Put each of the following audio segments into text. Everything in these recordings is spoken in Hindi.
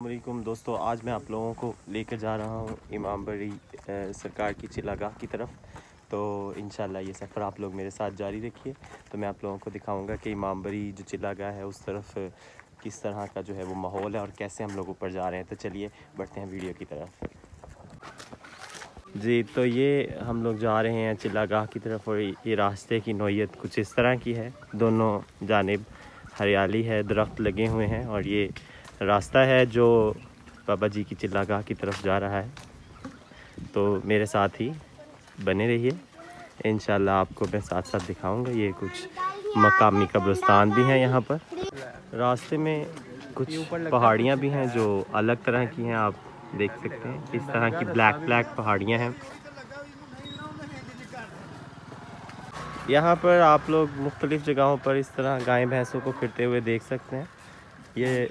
अल्लाम दोस्तों, आज मैं आप लोगों को लेकर जा रहा हूँ इमाम बड़ी सरकार की चिलागाह की तरफ़। तो इन ये सफ़र आप लोग मेरे साथ जारी रखिए। तो मैं आप लोगों को दिखाऊँगा कि इमाम बड़ी जो चिलागाह है, उस तरफ़ किस तरह का जो है वो माहौल है और कैसे हम लोग ऊपर जा रहे हैं। तो चलिए, बढ़ते हैं वीडियो की तरफ़। जी तो ये हम लोग जा रहे हैं चिल्लागाह की तरफ़ और ये रास्ते की नोयत कुछ इस तरह की है। दोनों जानब हरियाली है, दरख्त लगे हुए हैं और ये रास्ता है जो बाबा जी की चिल्लागाह की तरफ़ जा रहा है। तो मेरे साथ ही बने रहिए। इन आपको मैं साथ साथ दिखाऊँगा। ये कुछ मकामी कब्रस्तान भी हैं यहाँ पर। रास्ते में कुछ पहाड़ियाँ भी हैं जो अलग तरह की हैं, आप देख सकते हैं। इस तरह की ब्लैक ब्लैक पहाड़ियाँ हैं। यहाँ पर आप लोग मुख्तलिफ़ जगहों पर इस तरह गाय भैंसों को फिरते हुए देख सकते हैं। ये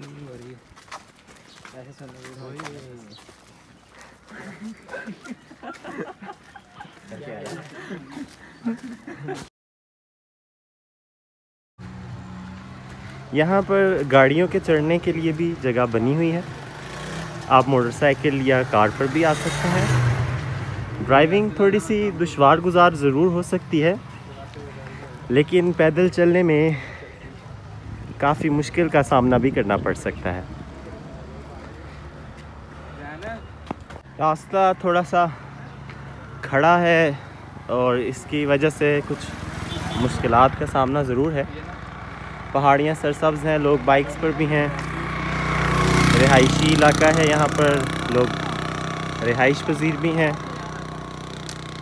कितनी हो रही है। ऐसे चल यहाँ पर गाड़ियों के चढ़ने के लिए भी जगह बनी हुई है। आप मोटरसाइकिल या कार पर भी आ सकते हैं। ड्राइविंग थोड़ी सी दुशवार गुजार ज़रूर हो सकती है। लेकिन पैदल चलने में काफ़ी मुश्किल का सामना भी करना पड़ सकता है। रास्ता थोड़ा सा खड़ा है और इसकी वजह से कुछ मुश्किल का सामना ज़रूर है। पहाड़ियाँ सरसब्ज़ हैं, लोग बाइक्स पर भी हैं। रिहायशी इलाका है, यहाँ पर लोग रिहाइश पजीर भी हैं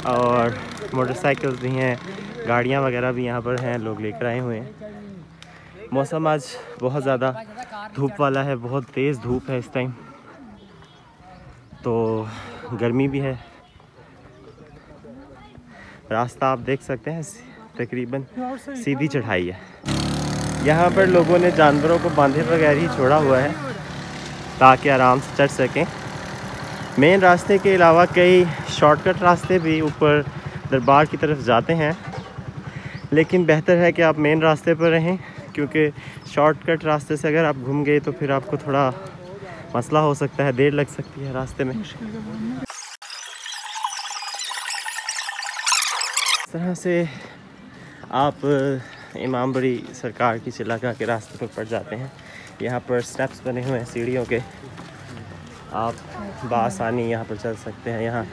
और मोटरसाइकिल भी हैं, गाड़ियाँ वगैरह भी यहाँ पर हैं, लोग लेकर आए हुए हैं। मौसम आज बहुत ज़्यादा धूप वाला है, बहुत तेज़ धूप है इस टाइम तो गर्मी भी है। रास्ता आप देख सकते हैं, तकरीबन सीधी चढ़ाई है। यहाँ पर लोगों ने जानवरों को बांधे बगैर ही छोड़ा हुआ है, ताकि आराम से चढ़ सकें। मेन रास्ते के अलावा कई शॉर्टकट रास्ते भी ऊपर दरबार की तरफ़ जाते हैं। लेकिन बेहतर है कि आप मेन रास्ते पर रहें। क्योंकि शॉर्टकट रास्ते से अगर आप घूम गए तो फिर आपको थोड़ा मसला हो सकता है, देर लग सकती है रास्ते में। इस तरह से आप इमाम बड़ी सरकार की चिलाका के रास्ते पर पड़ जाते हैं। यहाँ पर स्टेप्स बने हुए हैं सीढ़ियों के। आप बासानी यहाँ पर चल सकते हैं। यहाँ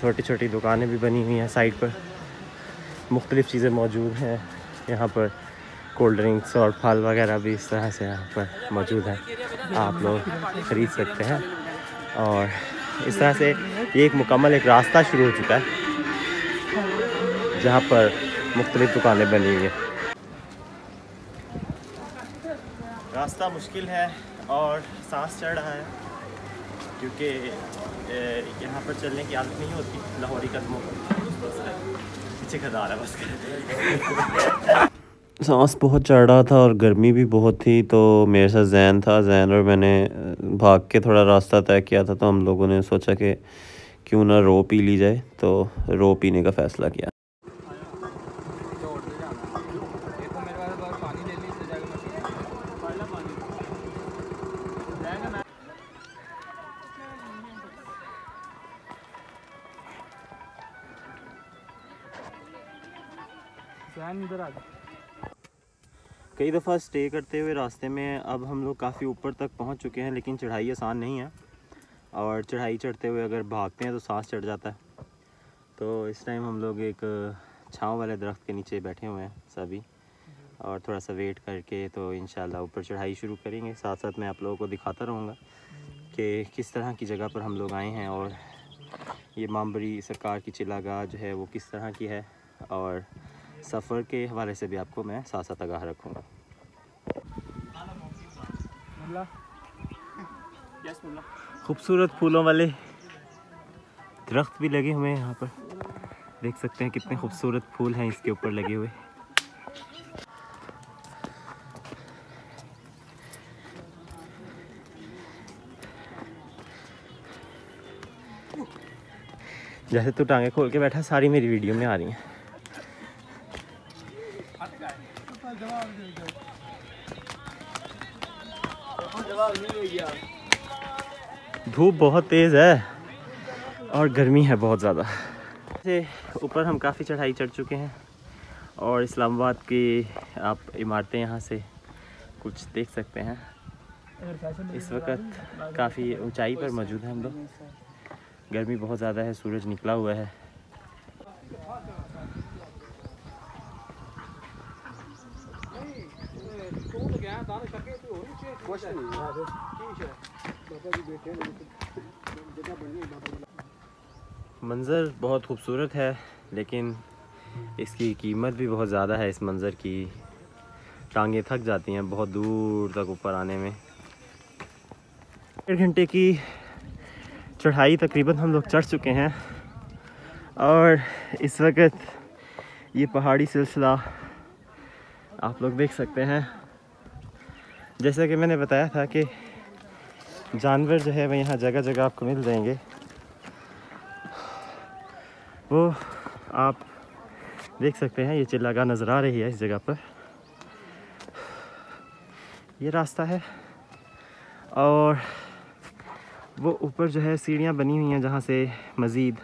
छोटी छोटी दुकानें भी बनी हुई हैं साइड पर। मुख्तलिफ़ चीज़ें मौजूद हैं यहाँ पर। कोल्ड ड्रिंक्स और फल वगैरह भी इस तरह से यहाँ पर मौजूद है। आप लोग ख़रीद सकते हैं। और इस तरह से ये एक मुकम्मल एक रास्ता शुरू हो चुका है, जहाँ पर मुख्तलिफ़ दुकानें बनी हुई हैं। रास्ता मुश्किल है और सांस चढ़ रहा है, क्योंकि यहाँ पर चलने की आदत नहीं होती, लाहौरी कदमों पर। पीछे खदार है बस। सांस बहुत चढ़ रहा था और गर्मी भी बहुत थी तो मेरे साथ जैन था। जैन और मैंने भाग के थोड़ा रास्ता तय किया था तो हम लोगों ने सोचा कि क्यों ना रो पी ली जाए तो रो पीने का फ़ैसला किया। इधर आ कई दफ़ा स्टे करते हुए रास्ते में अब हम लोग काफ़ी ऊपर तक पहुँच चुके हैं, लेकिन चढ़ाई आसान नहीं है। और चढ़ाई चढ़ते हुए अगर भागते हैं तो सांस चढ़ जाता है। तो इस टाइम हम लोग एक छाँव वाले दरख्त के नीचे बैठे हुए हैं सभी। और थोड़ा सा वेट करके तो इन ऊपर चढ़ाई शुरू करेंगे। साथ साथ मैं आप लोगों को दिखाता रहूँगा कि किस तरह की जगह पर हम लोग आए हैं और ये मामबरी सरकार की चिलागाह जो है वो किस तरह की है। और सफ़र के हवाले से भी आपको मैं साथ साथ आगाह रखूँगा। खूबसूरत फूलों वाले दरख्त भी लगे हुए हैं यहाँ पर। देख सकते हैं कितने खूबसूरत फूल हैं इसके ऊपर लगे हुए। जैसे तू टांगे खोल के बैठा सारी मेरी वीडियो में आ रही हैं। धूप बहुत तेज़ है और गर्मी है बहुत ज़्यादा। ऊपर हम काफ़ी चढ़ाई चढ़ चुके हैं और इस्लामाबाद की आप इमारतें यहाँ से कुछ देख सकते हैं। इस वक्त काफ़ी ऊंचाई पर मौजूद हैं हम लोग। गर्मी बहुत ज़्यादा है, सूरज निकला हुआ है। मंज़र बहुत खूबसूरत है, लेकिन इसकी कीमत भी बहुत ज़्यादा है इस मंज़र की। टांगें थक जाती हैं बहुत दूर तक ऊपर आने में। डेढ़ घंटे की चढ़ाई तकरीबन हम लोग चढ़ चुके हैं, और इस वक्त ये पहाड़ी सिलसिला आप लोग देख सकते हैं। जैसा कि मैंने बताया था कि जानवर जो है वह यहाँ जगह जगह आपको मिल जाएँगे। वो आप देख सकते हैं, ये चिल्लागा नज़र आ रही है इस जगह पर। ये रास्ता है और वो ऊपर जो है सीढ़ियाँ बनी हुई हैं जहाँ से मज़ीद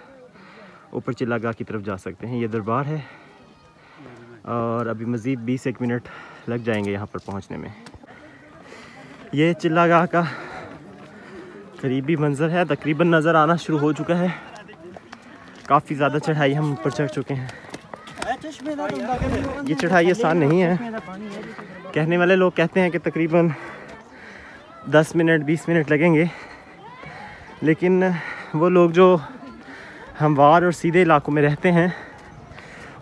ऊपर चिल्लागा की तरफ़ जा सकते हैं। ये दरबार है और अभी मज़ीद 20 एक मिनट लग जाएँगे यहाँ पर पहुँचने में। ये चिल्लागाह का करीबी मंज़र है तकरीबन नज़र आना शुरू हो चुका है। काफ़ी ज़्यादा चढ़ाई हम ऊपर चढ़ चुके हैं। ये चढ़ाई आसान नहीं है। कहने वाले लोग कहते हैं कि तकरीबन 10 मिनट 20 मिनट लगेंगे। लेकिन वो लोग जो हमवार और सीधे इलाकों में रहते हैं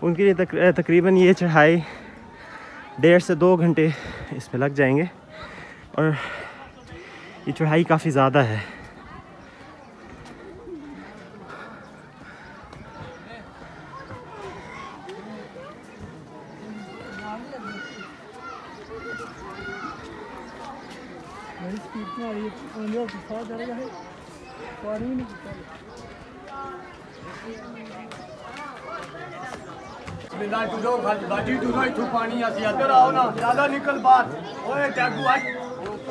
उनके लिए तक, तकरीबन ये चढ़ाई डेढ़ से दो घंटे इस पर लग जाएँगे। और ये चढ़ाई काफ़ी ज़्यादा है। पानी ज़्यादा निकल बात। ओए टैगू आज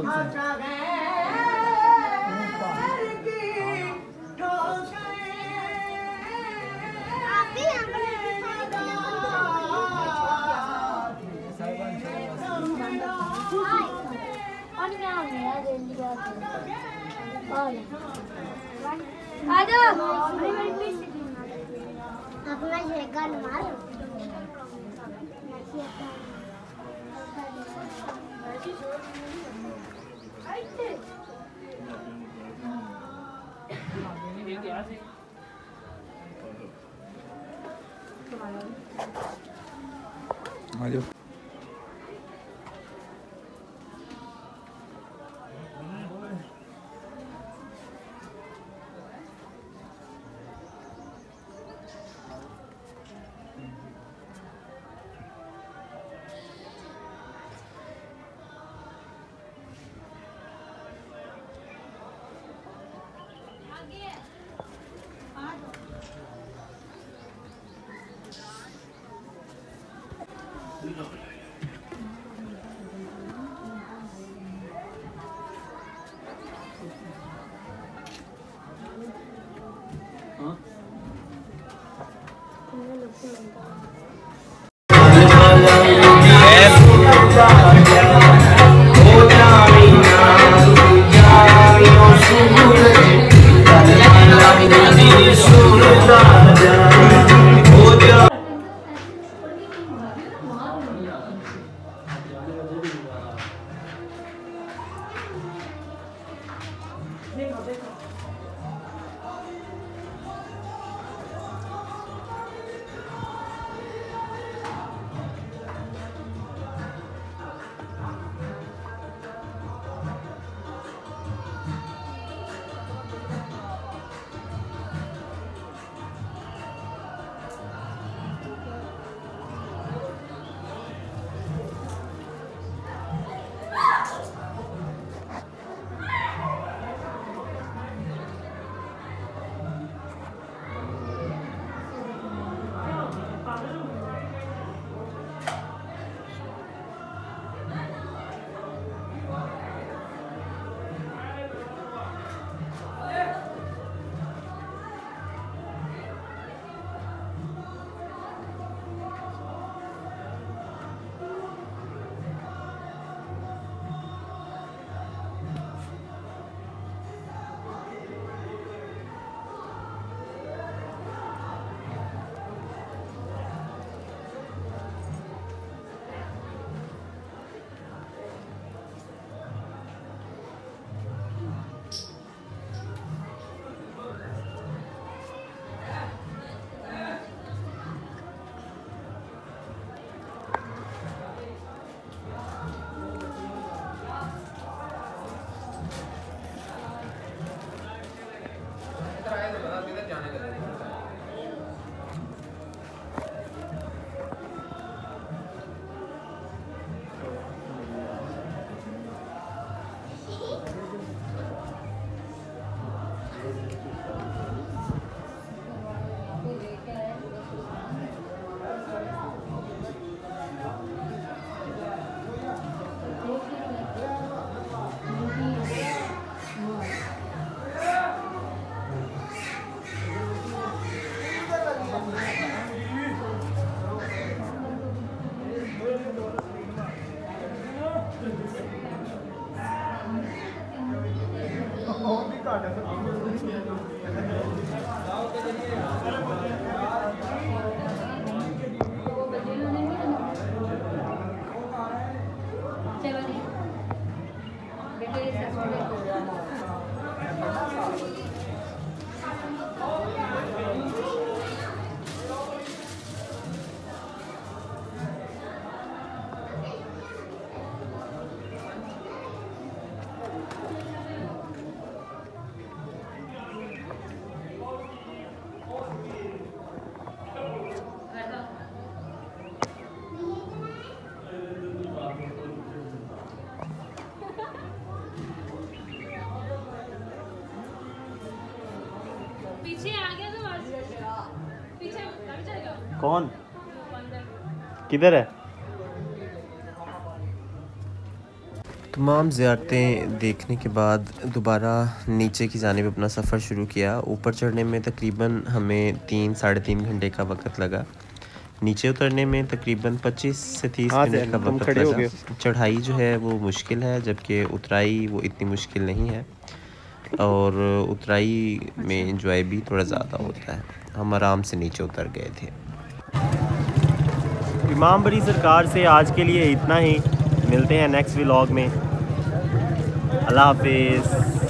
好，这样。那就。कौन? किधर है? तमाम ज़्यारतें देखने के बाद दोबारा नीचे की जानिब अपना सफ़र शुरू किया। ऊपर चढ़ने में तकरीबन हमें तीन साढ़े तीन घंटे का वक्त लगा। नीचे उतरने में तकरीबन 25 से 30 हाँ, मिनट का वक्त लगा। चढ़ाई जो है वो मुश्किल है जबकि उतराई वो इतनी मुश्किल नहीं है। और उतराई में इंजॉय भी थोड़ा ज़्यादा होता है। हम आराम से नीचे उतर गए थे। इमाम बड़ी सरकार से आज के लिए इतना ही। मिलते हैं नेक्स्ट व्लॉग में। अल्लाह हाफिज़।